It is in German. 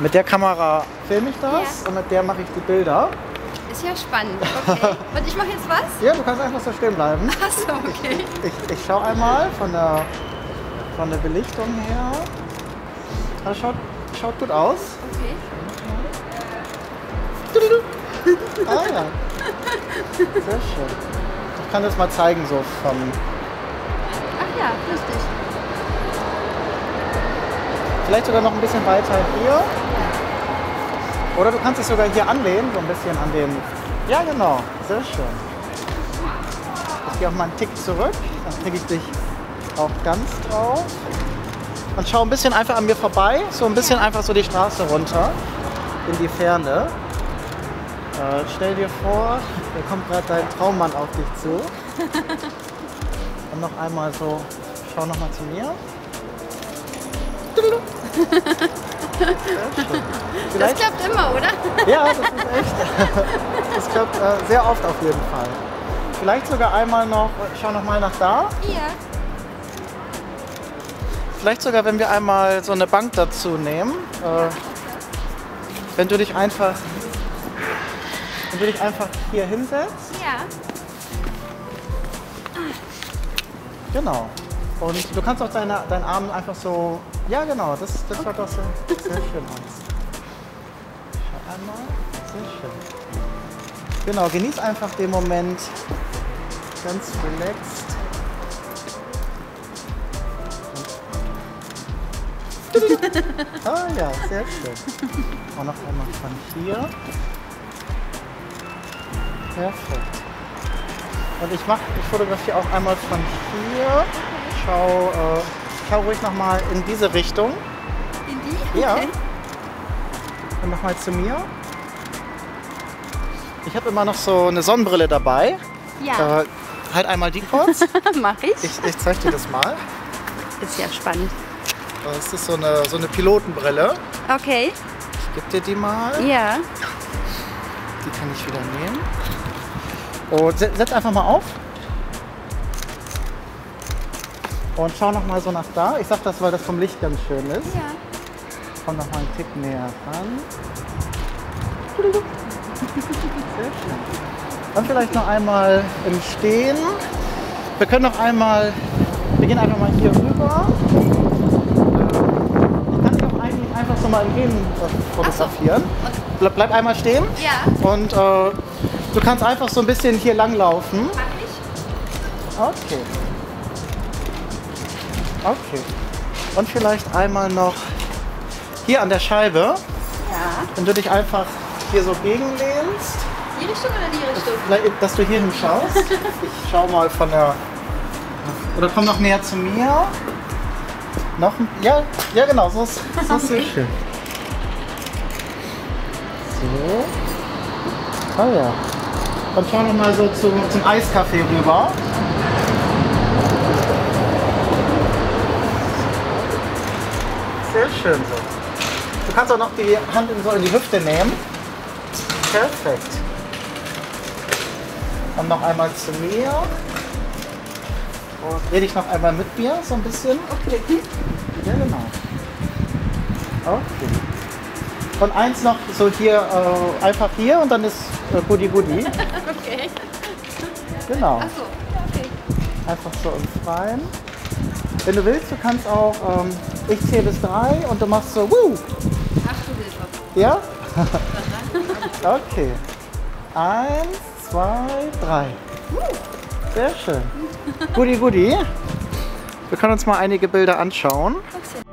Mit der Kamera filme ich das Ja. und mit der mache ich die Bilder. Ist ja spannend. Okay. Und ich mache jetzt was? Ja, du kannst einfach so stehen bleiben. Achso, okay. Ich, ich schaue einmal von der, von der Belichtung her. Das schaut, schaut gut aus. Okay. Ah ja. Sehr schön. Ich kann das mal zeigen, so von. Ach ja, lustig. Vielleicht sogar noch ein bisschen weiter hier. Oder du kannst dich sogar hier anlehnen, so ein bisschen an den. Ja, genau. Sehr schön. Ich gehe auch mal einen Tick zurück. Dann kriege ich dich auch ganz drauf. Und schau ein bisschen einfach an mir vorbei. So ein bisschen einfach so die Straße runter. In die Ferne. Äh, stell dir vor, da kommt gerade dein Traummann auf dich zu. Und noch einmal so, schau noch mal zu mir. Das klappt immer, oder? ja, das ist echt. Das klappt äh, sehr oft auf jeden Fall. Vielleicht sogar einmal noch, schau noch mal nach da. Ja. Vielleicht sogar, wenn wir einmal so eine Bank dazu nehmen. Äh, wenn du dich einfach, wenn du dich einfach hier hinsetzt. Ja. Genau. Und du kannst auch deine, deinen Arm einfach so. Ja, genau, das, das schaut auch so sehr schön aus. Schau einmal. Sehr schön. Genau, genieß einfach den Moment ganz relaxed. Ah ja, sehr schön. Und noch einmal von hier. Perfekt. Und ich mach, ich fotografiere auch einmal von hier. Schau, äh, schau ruhig nochmal in diese Richtung. In die? Ja. Okay. Und nochmal zu mir. Ich habe immer noch so eine Sonnenbrille dabei. Ja, Äh, halt einmal die kurz. mach ich. Ich, ich zeig dir das mal. Ist ja spannend. Das ist so eine, so eine Pilotenbrille. Okay. Ich gebe dir die mal. Ja. Die kann ich wieder nehmen. Und se- setz einfach mal auf. Und schau noch mal so nach da. Ich sag das, weil das vom Licht ganz schön ist. Ja. Komm noch mal einen Tick näher ran. Sehr schön. Dann vielleicht noch einmal im Stehen. Wir können noch einmal, wir gehen einfach mal hier rüber. Ich kann dich auch eigentlich einfach so mal im Gehen fotografieren. Bleib, bleib einmal stehen. Ja. Und äh, du kannst einfach so ein bisschen hier lang laufen. Mach ich. Okay. Okay. Und vielleicht einmal noch hier an der Scheibe, Ja. wenn du dich einfach hier so gegenlehnst, Die Richtung oder die Richtung? vielleicht, dass du hier hinschaust. Ich schau mal von der. Oder komm noch näher zu mir. Noch ein, ja, ja genau, so ist, so ist sehr schön. So. Ah ja. Und schau noch mal so zum, zum Eiskaffee rüber. Sehr schön so. Du kannst auch noch die Hand in, so in die Hüfte nehmen. Perfekt. Und noch einmal zu mir. Und rede ich noch einmal mit mir, so ein bisschen. Okay. Ja, genau. Okay. Und eins noch so hier, äh, einfach hier und dann ist äh, Goodie Goodie. Okay. Genau. Achso. Okay. Einfach so im Freien. Wenn du willst, du kannst auch, ähm, ich zähle bis drei und du machst so, wuh, Ach du Hilfe. ja? okay. Eins, zwei, drei. Sehr schön. Goodie Goodie. Wir können uns mal einige Bilder anschauen. Okay.